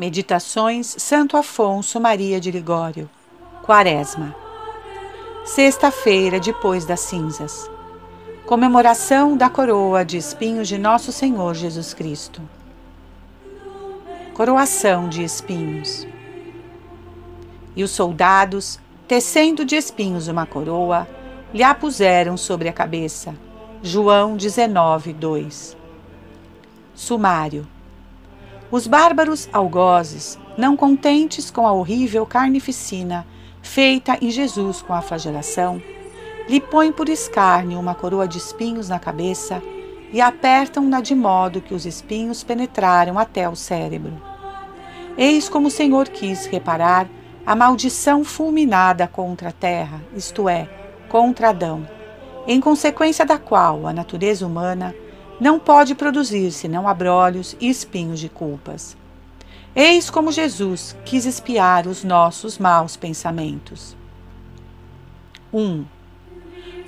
Meditações Santo Afonso Maria de Ligório. Quaresma. Sexta-feira depois das cinzas. Comemoração da coroa de espinhos de Nosso Senhor Jesus Cristo. Coroação de espinhos. E os soldados, tecendo de espinhos uma coroa, lhe a puseram sobre a cabeça. João 19, 2. Sumário. Os bárbaros algozes, não contentes com a horrível carnificina feita em Jesus com a flagelação, lhe põem por escárnio uma coroa de espinhos na cabeça e apertam-na de modo que os espinhos penetraram até o cérebro. Eis como o Senhor quis reparar a maldição fulminada contra a terra, isto é, contra Adão, em consequência da qual a natureza humana não pode produzir senão abrolhos e espinhos de culpas. Eis como Jesus quis espiar os nossos maus pensamentos. 1. Um,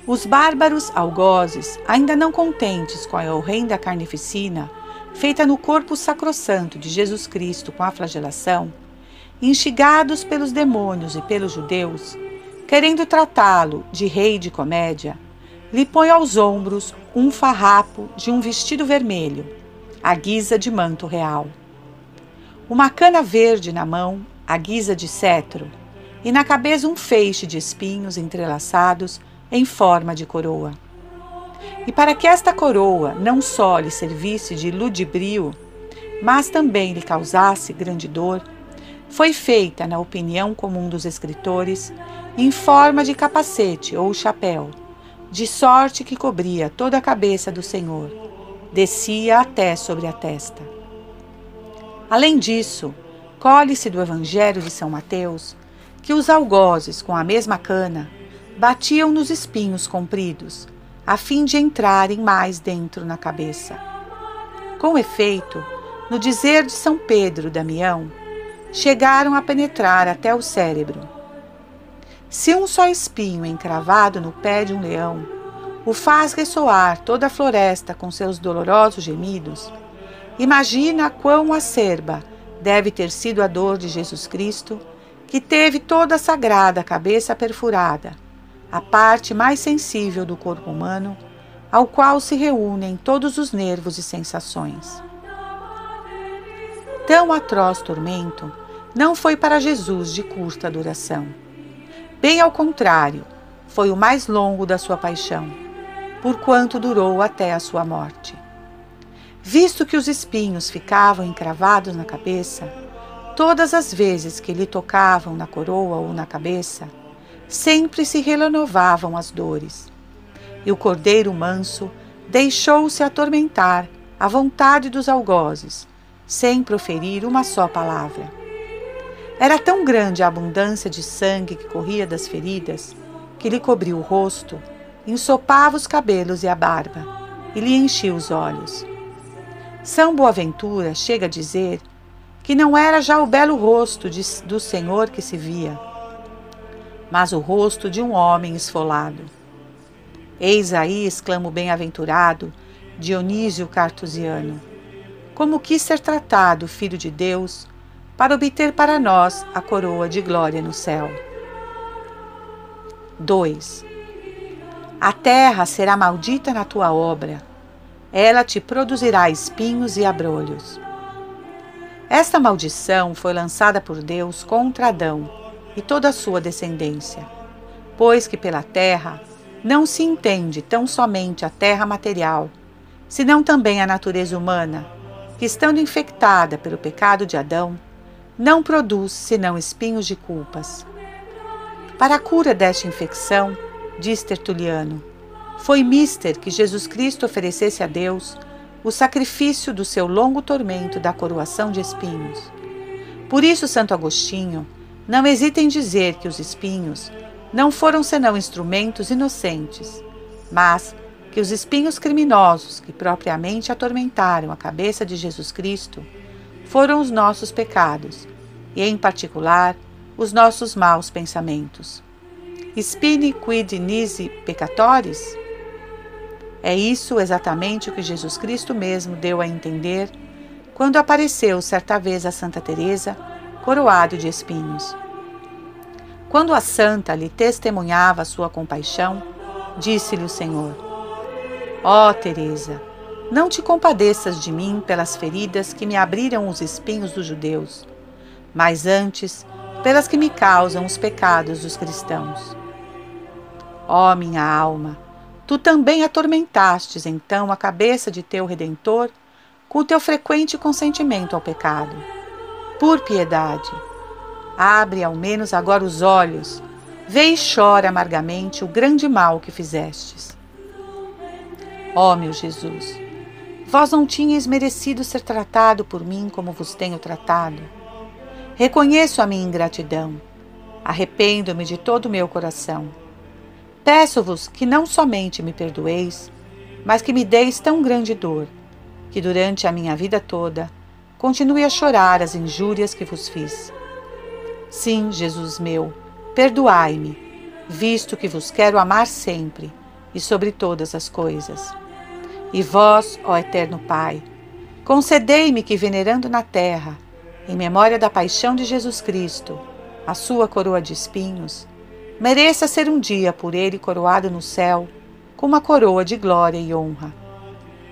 os bárbaros algozes, ainda não contentes com a horrenda carnificina feita no corpo sacrossanto de Jesus Cristo com a flagelação, instigados pelos demônios e pelos judeus, querendo tratá-lo de rei de comédia, lhe põe aos ombros um farrapo de um vestido vermelho, à guisa de manto real. Uma cana verde na mão, à guisa de cetro, e na cabeça um feixe de espinhos entrelaçados em forma de coroa. E para que esta coroa não só lhe servisse de ludibrio, mas também lhe causasse grande dor, foi feita, na opinião comum dos escritores, em forma de capacete ou chapéu, de sorte que cobria toda a cabeça do Senhor, descia até sobre a testa. Além disso, colhe-se do Evangelho de São Mateus que os algozes com a mesma cana batiam nos espinhos compridos, a fim de entrarem mais dentro na cabeça. Com efeito, no dizer de São Pedro Damião, chegaram a penetrar até o cérebro se um só espinho encravado no pé de um leão o faz ressoar toda a floresta com seus dolorosos gemidos, imagina quão acerba deve ter sido a dor de Jesus Cristo, que teve toda a sagrada cabeça perfurada, a parte mais sensível do corpo humano, ao qual se reúnem todos os nervos e sensações. Tão atroz tormento não foi para Jesus de curta duração Bem ao contrário, foi o mais longo da sua paixão, porquanto durou até a sua morte. Visto que os espinhos ficavam encravados na cabeça, todas as vezes que lhe tocavam na coroa ou na cabeça, sempre se renovavam as dores. E o cordeiro manso deixou-se atormentar à vontade dos algozes, sem proferir uma só palavra. Era tão grande a abundância de sangue que corria das feridas que lhe cobriu o rosto, ensopava os cabelos e a barba e lhe enchia os olhos. São Boaventura chega a dizer que não era já o belo rosto de, do Senhor que se via, mas o rosto de um homem esfolado. Eis aí, exclama o bem-aventurado Dionísio Cartusiano, como quis ser tratado o Filho de Deus para obter para nós a coroa de glória no céu. 2. A terra será maldita na tua obra, ela te produzirá espinhos e abrolhos. Esta maldição foi lançada por Deus contra Adão e toda a sua descendência, pois que pela terra não se entende tão somente a terra material, senão também a natureza humana, que estando infectada pelo pecado de Adão, não produz senão espinhos de culpas. Para a cura desta infecção, diz Tertuliano, foi mister que Jesus Cristo oferecesse a Deus o sacrifício do seu longo tormento da coroação de espinhos. Por isso, Santo Agostinho não hesita em dizer que os espinhos não foram senão instrumentos inocentes, mas que os espinhos criminosos que propriamente atormentaram a cabeça de Jesus Cristo foram os nossos pecados, e em particular os nossos maus pensamentos. Spine quid nisi peccatoris? É isso exatamente o que Jesus Cristo mesmo deu a entender quando apareceu certa vez a Santa Teresa, coroado de espinhos. Quando a santa lhe testemunhava sua compaixão, disse-lhe o Senhor: Ó oh, Teresa, não te compadeças de mim pelas feridas que me abriram os espinhos dos judeus, mas antes pelas que me causam os pecados dos cristãos. Ó oh, minha alma, tu também atormentastes então a cabeça de teu redentor com o teu frequente consentimento ao pecado. Por piedade, abre ao menos agora os olhos, vê e chora amargamente o grande mal que fizestes. Ó meu Jesus, vós não tinhais merecido ser tratado por mim como vos tenho tratado. Reconheço a minha ingratidão, arrependo-me de todo o meu coração. Peço-vos que não somente me perdoeis, mas que me deis tão grande dor, que durante a minha vida toda continue a chorar as injúrias que vos fiz. Sim, Jesus meu, perdoai-me, visto que vos quero amar sempre e sobre todas as coisas. E vós, ó Eterno Pai, concedei-me que, venerando na terra, em memória da paixão de Jesus Cristo, a sua coroa de espinhos, mereça ser um dia por ele coroado no céu com uma coroa de glória e honra.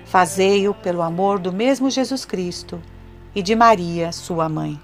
Fazei-o pelo amor do mesmo Jesus Cristo e de Maria, sua mãe.